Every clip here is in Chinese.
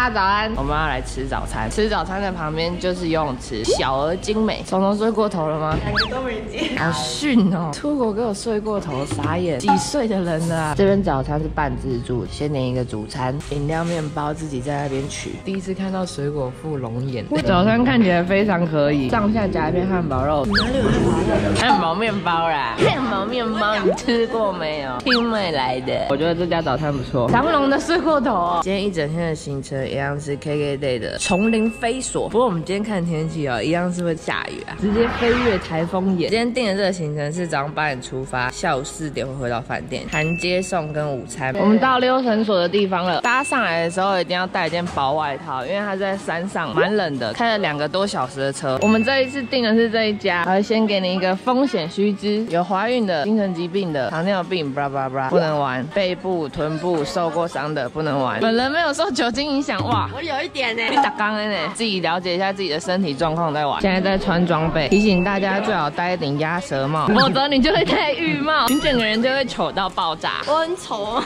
大家早安，我们要来吃早餐。吃早餐的旁边就是游泳池，小而精美。彤彤睡过头了吗？两个都没接。好逊哦！出国给我睡过头，傻眼。几岁的人了啊？这边早餐是半自助，先点一个主餐，饮料、面包自己在那边取。第一次看到水果附龙眼，早餐看起来非常可以，上下夹一片汉堡肉。哪里有汉堡肉？汉堡面包啦，汉堡面包你吃过没有？听妹来的。我觉得这家早餐不错。长龙的睡过头哦。今天一整天的行程一样是 KK day 的丛林飞索，不过我们今天看天气哦，一样是会下雨啊，直接飞越台风眼。今天定的这个行程是早上八点出发，下午四点会回到饭店，含接送跟午餐。我们到溜绳索的地方了，大家上来的时候一定要带一件薄外套，因为它在山上，蛮冷的。开了两个多小时的车，我们这一次订的是这一家，还会先给你一个风险须知，有怀孕的、精神疾病的、糖尿病，巴拉巴拉，不能玩。背部、臀部受过伤的不能玩。本人没有受酒精影响，哇，我有一点呢。你打刚呢？自己了解一下自己的身体状况再玩。现在在穿装备，提醒大家最好戴一顶鸭舌帽，否则你就会戴浴帽，你整个人就会丑到爆炸。我很丑啊，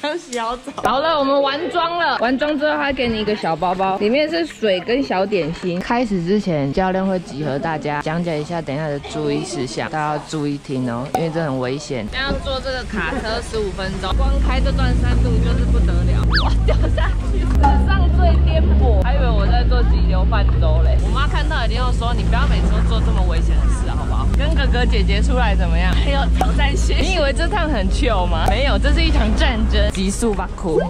刚洗好澡。好了，我们完妆了。完妆之后，他给你一个小包包，里面是水跟小点心。开始之前，教练会集合大家讲解一下等一下的注意事项，大家要注意听哦，因为这很危险。要坐这个卡车十五分钟，光开这段山路就是不得了。哇，掉下去，史上最颠簸，还以为我在做急流泛舟嘞。我妈看到一定要说，你不要每次都做这么危险的事，好不好？跟哥哥姐姐出来怎么样？很有挑战性。你以为这趟很 chill 吗？没有，这是一场战争，急速吧哭，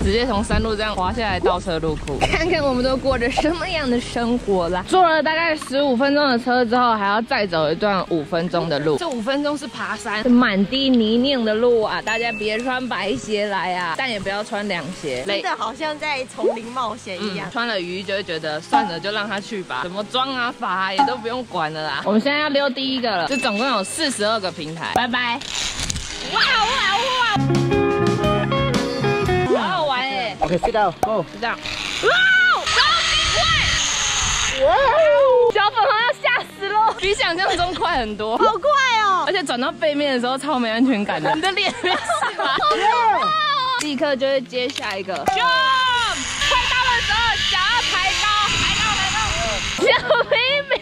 直接从山路这样滑下来倒车入库，看看我们都过着什么样的生活啦。坐了大概十五分钟的车之后，还要再走一段五分钟的路。这五分钟是爬山，满地泥泞的路啊，大家别穿白鞋来啊，但也不要穿凉鞋，真的好像在丛林冒险一样。穿了雨衣就会觉得算了，就让他去吧，怎么装啊法啊也都不用管了啦。我们现在要溜第一个了，这总共有四十二个平台，拜拜。哇哇哇！好好玩哎。OK，sit down，go。就这样。哇，超级快！哇，小粉红要吓死了，比想象中快很多，好快哦！而且转到背面的时候超没安全感的。你的脸没事吧？立刻就会接下一个 jump，快到的时候脚要抬高，抬高抬高。小妹妹，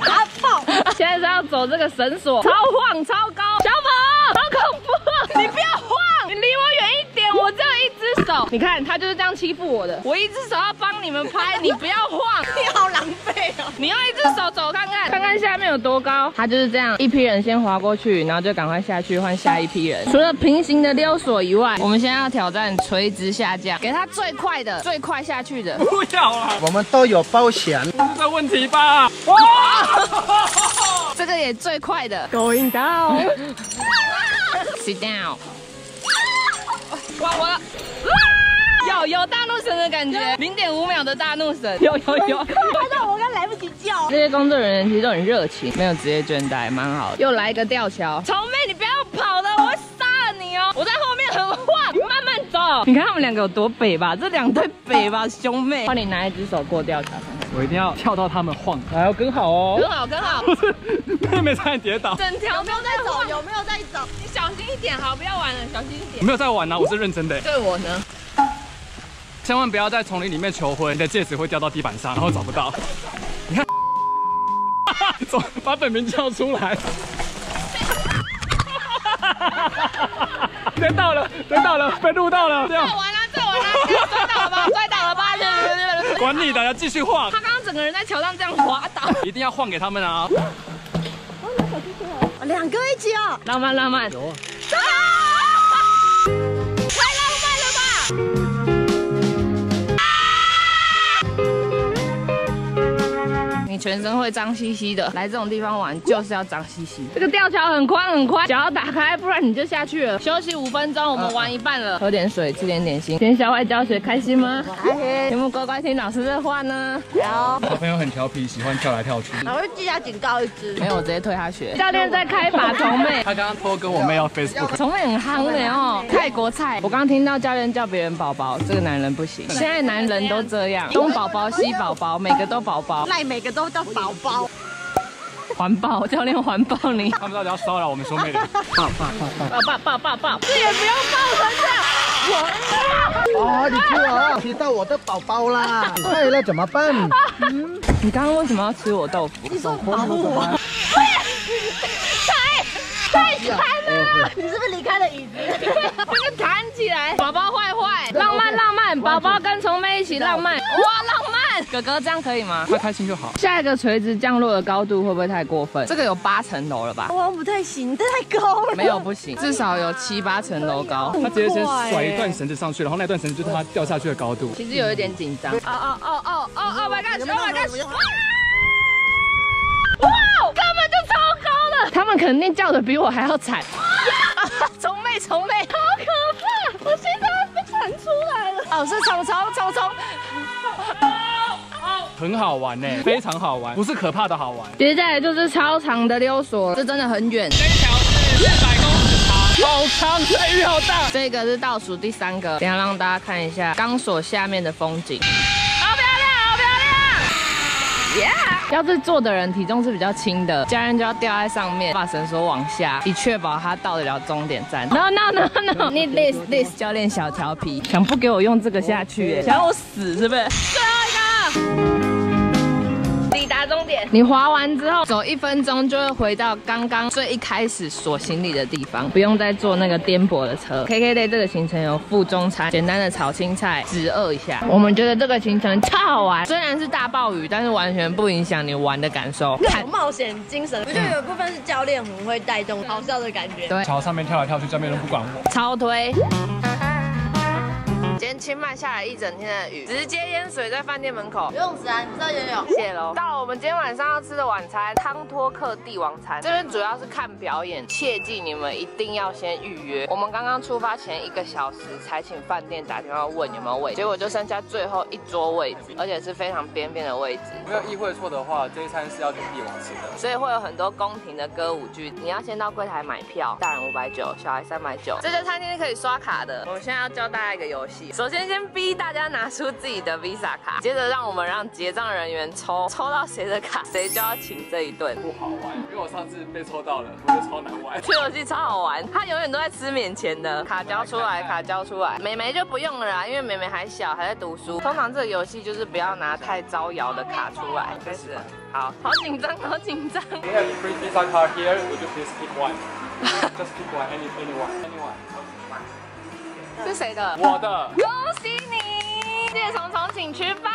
阿爆！现在是要走这个绳索，超晃超高，小宝，好恐怖！你不要晃，你离我远一点，我只有一只手。你看他就是这样欺负我的，我一只手要帮你们拍，你不要晃。你好狼狈哦！你用一只手走看看，看看下面有多高。他就是这样，一批人先滑过去，然后就赶快下去换下一批人。除了平行的溜索以外，我们现在要挑战垂直下降，给他最快的、最快下去的。不要啊，我们都有保险。不是这问题吧？哇！这个也最快的。Going down，Sit down。哇，我了。有有大怒神的感觉，零点五秒的大怒神，有有有。快到我刚来不及叫。这些工作人员其实都很热情，没有职业倦怠，蛮好的。又来一个吊桥，你看他们两个有多北吧？这两对北吧 兄妹。帮你拿一只手过吊桥看看。我一定要跳到他们晃，还要跟好哦。跟好，跟好。不是，妹妹差点跌倒。整条有没有在走？有没有在走？你小心一点，好，不要玩了，小心一我点。没有在玩啊，我是认真的。对我呢？千万不要在丛林里面求婚，你的戒指会掉到地板上，然后找不到。你看，走，把本名叫出来。得到了，人到了，被录到了。这样再，玩啦，再玩啦，摔倒了吧？摔倒了吧？管你的，要继续晃他，刚刚整个人在桥上这样滑倒，一定要晃给他们啊！两个一起哦。浪漫浪漫。有全身会脏兮兮的，来这种地方玩就是要脏兮兮。这个吊桥很宽很宽，脚要打开，不然你就下去了。休息五分钟，我们玩一半了，喝点水，吃点点心。今天校外教学开心吗？开心。有没有乖乖听老师的话呢？有。小朋友很调皮，喜欢跳来跳去。我会记下警告一只。没有，我直接推他学。教练在开把虫妹。他刚刚偷跟我妹要 Facebook，虫妹很憨的哦，泰国菜。我刚刚听到教练叫别人宝宝，这个男人不行。现在男人都这样，东宝宝西宝宝，每个都宝宝。赖每个都叫宝宝。环抱，教练环抱你，他们到底要骚扰我们兄妹俩？抱抱抱抱抱抱，这也不用抱成这样。哇！啊，你吃啊，吃到我的宝宝啦！坏了怎么办？你刚刚为什么要吃我豆腐？你说保护我，太惨了！你是不是离开了椅子？这个弹起来，宝宝坏坏，浪漫浪漫，宝宝跟虫妹一起浪漫，哇，浪漫！哥哥这样可以吗？他开心就好。下一个垂直降落的高度会不会太过分？这个有八层楼了吧？我不太行，这太高了。没有不行，至少有七八层楼高。他直接先甩一段绳子上去，然后那段绳子就是他掉下去的高度。其实有一点紧张。哦哦哦哦哦，Oh my god！Oh my god！哇，根本就超高了。他们肯定叫的比我还要惨。虫 妹，虫妹，好可怕！我现在被弹出来了。哦，是虫虫，虫虫。很好玩呢，非常好玩，不是可怕的好玩。接下来就是超长的溜索，这真的很远。这一条是四百公尺长，好长，这雨好大。这个是倒数第三个，等下让大家看一下钢索下面的风景。好漂亮，好漂亮！耶！要是坐的人体重是比较轻的，家人就要吊在上面，把绳索往下，以确保他到得了终点站。No no no no！Need this this！教练小调皮，想不给我用这个下去，哎，想要我死是不是？最后一个。终点，你滑完之后走一分钟就会回到刚刚最一开始锁行李的地方，不用再坐那个颠簸的车。KKday 这个行程有附中餐，简单的炒青菜，止饿一下。我们觉得这个行程超好玩，虽然是大暴雨，但是完全不影响你玩的感受。有冒险精神，我觉得有一部分是教练很会带动好笑的感觉。对，朝上面跳来跳去，教练都不管我。超推。今天清迈下来一整天的雨，直接淹水在饭店门口。游泳池啊，你知道游泳？谢喽。到了我们今天晚上要吃的晚餐，汤托克帝王餐。这边主要是看表演，切记你们一定要先预约。我们刚刚出发前一个小时才请饭店打电话问有没有位，结果就剩下最后一桌位置，而且是非常边边的位置。没有意会错的话，这一餐是要请帝王吃的，所以会有很多宫廷的歌舞剧。你要先到柜台买票，大人五百九，小孩三百九。这家餐厅是可以刷卡的。我们现在要教大家一个游戏，首先先逼大家拿出自己的 Visa 卡，接着让我们让结账人员抽，抽到谁的卡，谁就要请这一顿。不好玩，因为我上次被抽到了，我觉得超难玩。这游戏超好玩，他永远都在吃免钱的。卡交出来，卡交出来。美眉就不用了啦，因为美眉还小，还在读书。通常这个游戏就是不要拿太招摇的卡出来。开始，好好紧张，好紧张。We have free Visa card here. Would you please pick one? Just pick one. Any anyone. Anyone. 是谁的？我的。恭喜你，谢谢虫虫请吃饭。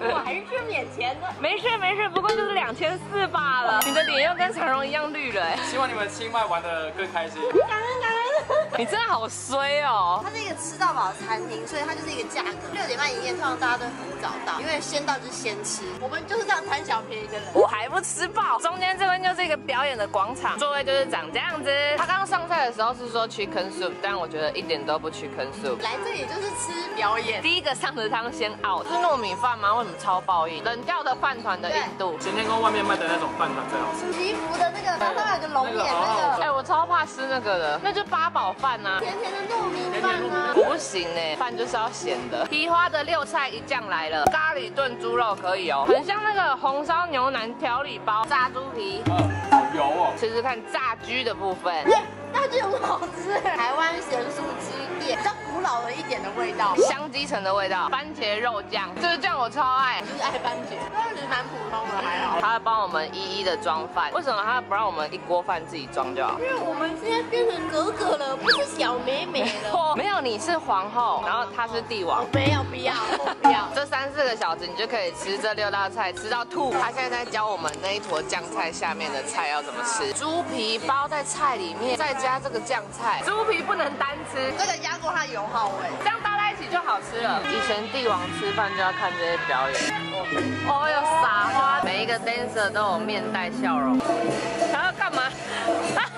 我还是吃免钱的。没事没事，不过就是两千四罢了。你的脸又跟长荣一样绿了，哎，希望你们清迈玩的更开心。感恩感恩。你真的好衰哦。它是一个吃到饱餐厅，所以它就是一个价格。六点半营业，通常大家都很早到，因为先到就是先吃。我们就是这样贪小便宜的人。我还不吃饱。中间这边就是一个表演的广场，座位就是长这样子。他刚刚上菜的时候是说 chicken soup，但我觉得一点都不 chicken soup。来这里就是吃表演。第一个上的汤先 out，是糯米饭吗？为什么超爆硬？冷掉的饭团的硬度。咸天宫外面卖的那种饭团最好吃。祈福的那个，它上面有个龙眼那个哎、个，我超怕吃那个的，那就八宝饭啊。甜甜的糯米饭啊。我不行哎，饭就是要咸的。蹄花的六菜一酱来了，咖喱炖猪肉可以哦，很像那个红烧牛腩调理包，炸猪皮，嗯，好油哦。试试看炸鸡的部分。炸鸡很好吃。台湾咸酥鸡店，比较古老了一点的味道，香鸡层的味道，番茄肉酱，这个酱我超爱。就是爱番茄，但是蛮普通的，还好。他会帮我们一一的装饭，为什么他不让我们一锅饭自己装就好？因为我们现在变成哥哥了，不是小妹妹了。没有，你是皇后，然后他是帝王。没有，不要，我不要。这三四个小时，你就可以吃这六道菜，吃到吐。他现在在教我们那一坨酱菜下面的菜要怎么吃。猪皮包在菜里面，再加这个酱菜。猪皮不能单吃，这个压过它油耗味。这样搭在一起就好吃了。以前帝王吃饭就要看这些表演。哦哟，撒花，每一个 dancer 都有面带笑容。他要干嘛？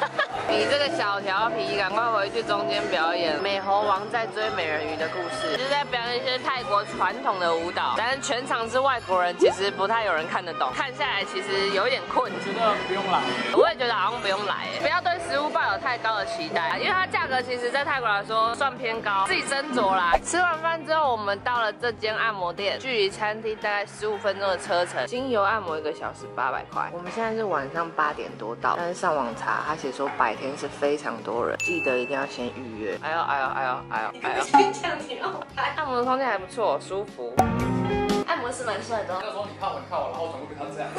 你这个小调皮，赶快回去中间表演《美猴王在追美人鱼》的故事，就是在表演一些泰国传统的舞蹈，但是全场是外国人，其实不太有人看得懂，看下来其实有一点困。我觉得不用来。我也觉得好像不用来，不要对食物抱有太高的期待，因为它价格其实在泰国来说算偏高，自己斟酌啦。吃完饭之后，我们到了这间按摩店，距离餐厅大概十五分钟的车程，精油按摩一个小时八百块。我们现在是晚上八点多到，但是上网查，他写说白天天是非常多人，记得一定要先预约。哎呦哎呦哎呦哎呦哎呦！这样你让我拍，按摩的空间还不错，舒服。按摩师蛮帅的哦，那时候你看我，你看我，然后我转过去，他这样。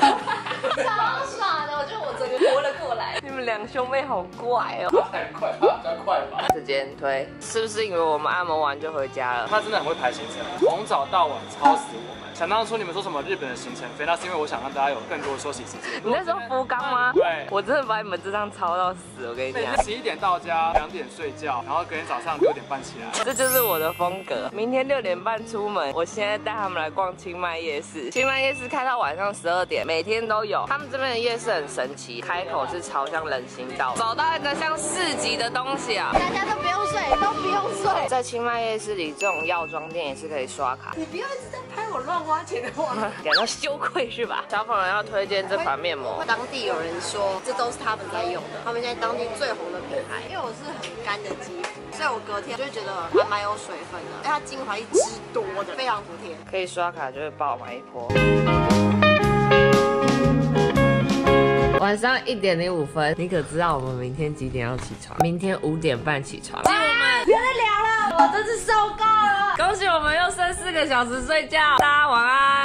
超爽的，我觉得我整个活了过来。两兄妹好怪哦。太快，他比较快吧？时间推，是不是因为我们按摩完就回家了？他真的很会排行程，从早到晚超死我们。想当初你们说什么日本的行程飞，那是因为我想让大家有更多的休息时间。你那时候福冈吗？对我真的把你们这张抄到死，我跟你讲。十一点到家，两点睡觉，然后隔天早上六点半起来。这就是我的风格。明天六点半出门，我现在带他们来逛清迈夜市。清迈夜市开到晚上十二点，每天都有。他们这边的夜市很神奇，开口是朝向人行道，走到一个像市集的东西啊。大家都不用睡，都不用睡。在清迈夜市里，这种药妆店也是可以刷卡。你不要一直在拍我乱花钱的话。感到羞愧是吧？小粉人要推荐这款面膜，当地有人说这都是他们在用的，他们现在当地最红的品牌。因为我是很干的肌肤，所以我隔天就会觉得还蛮有水分的，因为它精华一支多的，非常服帖。可以刷卡就会爆买一波。晚上一点零五分，你可知道我们明天几点要起床？明天五点半起床。我们，别再聊了，我真是受够了。恭喜我们又剩四个小时睡觉，大家晚安。